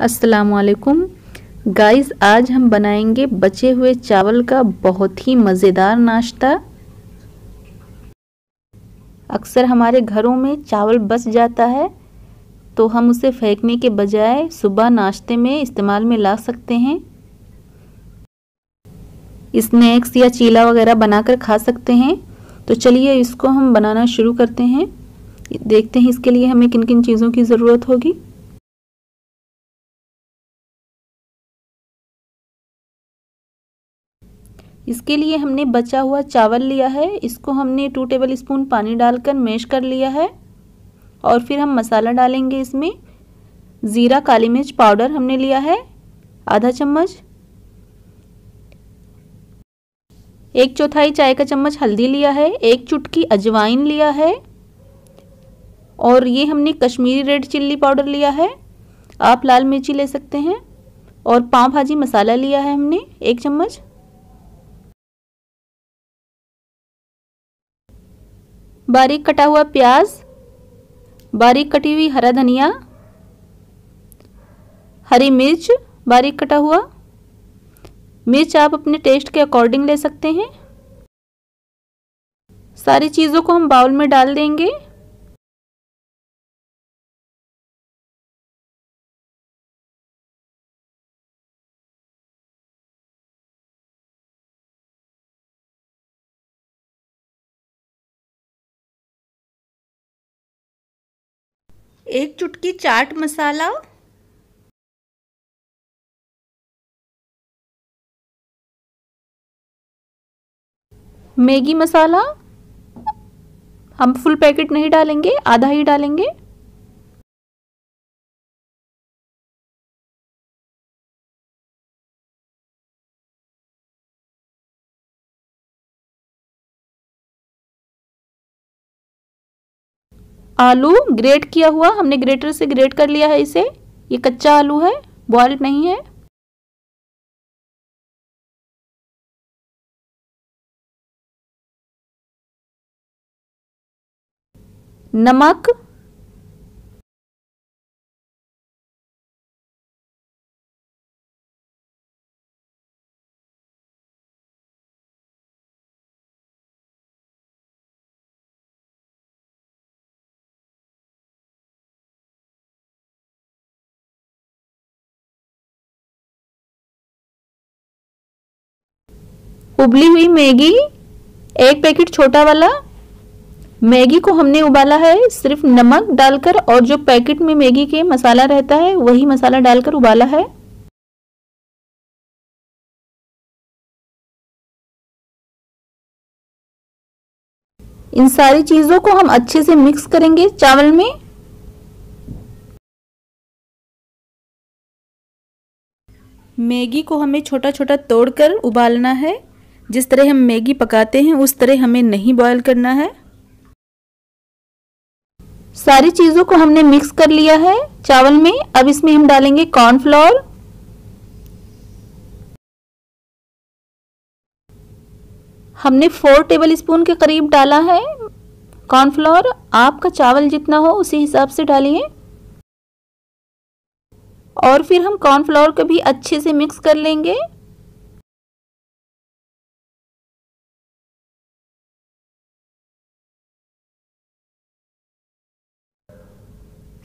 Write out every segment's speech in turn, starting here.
असलकुम गाइस, आज हम बनाएँगे बचे हुए चावल का बहुत ही मज़ेदार नाश्ता। अक्सर हमारे घरों में चावल बच जाता है तो हम उसे फेंकने के बजाय सुबह नाश्ते में इस्तेमाल में ला सकते हैं। स्नैक्स या चीला वगैरह बनाकर खा सकते हैं। तो चलिए इसको हम बनाना शुरू करते हैं। देखते हैं इसके लिए हमें किन किन चीज़ों की ज़रूरत होगी। इसके लिए हमने बचा हुआ चावल लिया है। इसको हमने टू टेबल स्पून पानी डालकर मैश कर लिया है। और फिर हम मसाला डालेंगे इसमें। ज़ीरा, काली मिर्च पाउडर हमने लिया है। आधा चम्मच। एक चौथाई चाय का चम्मच हल्दी लिया है। एक चुटकी अजवाइन लिया है। और ये हमने कश्मीरी रेड चिल्ली पाउडर लिया है। आप लाल मिर्ची ले सकते हैं। और पाव भाजी मसाला लिया है हमने, एक चम्मच। बारीक कटा हुआ प्याज, बारीक कटी हुई हरा धनिया, हरी मिर्च, बारीक कटा हुआ। मिर्च आप अपने टेस्ट के अकॉर्डिंग ले सकते हैं। सारी चीज़ों को हम बाउल में डाल देंगे। एक चुटकी चाट मसाला। मैगी मसाला। हम फुल पैकेट नहीं डालेंगे आधा ही डालेंगे। आलू ग्रेट किया हुआ, हमने ग्रेटर से ग्रेट कर लिया है इसे। ये कच्चा आलू है बॉइल्ड नहीं है। नमक उबली हुई मैगी, एक पैकेट छोटा वाला, मैगी को हमने उबाला है, सिर्फ़ नमक डालकर और जो पैकेट में मैगी के मसाला रहता है, वही मसाला डालकर उबाला है। इन सारी चीज़ों को हम अच्छे से मिक्स करेंगे चावल में। मैगी को हमें छोटा छोटा तोड़कर उबालना है। जिस तरह हम मैगी पकाते हैं, उस तरह हमें नहीं बॉयल करना है। सारी चीज़ों को हमने मिक्स कर लिया है चावल में। अब इसमें हम डालेंगे कॉर्नफ्लोर हमने फोर टेबल स्पून के करीब डाला है कॉर्नफ्लोर आपका चावल जितना हो, उसी हिसाब से डालिए। और फिर हम कॉर्नफ्लोर को भी अच्छे से मिक्स कर लेंगे।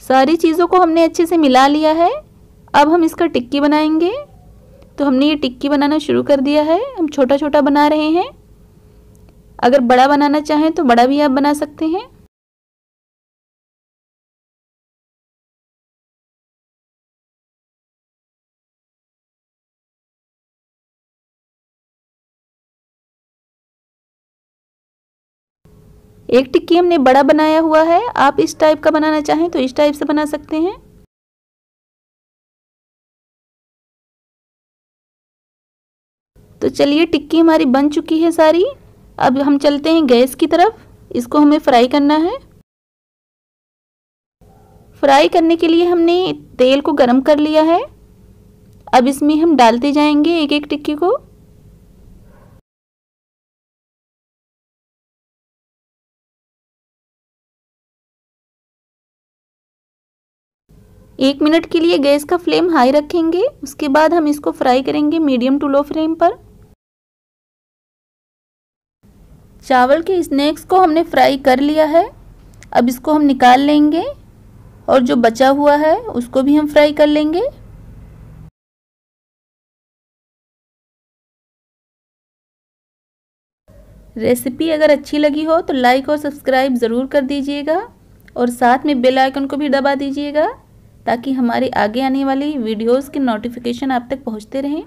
सारी चीज़ों को हमने अच्छे से मिला लिया है। अब हम इसका टिक्की बनाएँगे। तो हमने ये टिक्की बनाना शुरू कर दिया है। हम छोटा छोटा बना रहे हैं। अगर बड़ा बनाना चाहें तो बड़ा भी आप बना सकते हैं। एक टिक्की हमने बड़ा बनाया हुआ है। आप इस टाइप का बनाना चाहें तो इस टाइप से बना सकते हैं। तो चलिए, टिक्की हमारी बन चुकी है सारी। अब हम चलते हैं गैस की तरफ़। इसको हमें फ्राई करना है। फ्राई करने के लिए हमने तेल को गरम कर लिया है। अब इसमें हम डालते जाएँगे एक एक टिक्की को। एक मिनट के लिए गैस का फ्लेम हाई रखेंगे। उसके बाद हम इसको फ्राई करेंगे मीडियम टू लो फ्लेम पर। चावल के स्नैक्स को हमने फ्राई कर लिया है। अब इसको हम निकाल लेंगे और जो बचा हुआ है, उसको भी हम फ्राई कर लेंगे। रेसिपी अगर अच्छी लगी हो तो लाइक और सब्सक्राइब ज़रूर कर दीजिएगा और साथ में बेल आइकन को भी दबा दीजिएगा। ताकि हमारे आगे आने वाली वीडियोस के नोटिफिकेशन आप तक पहुँचते रहें।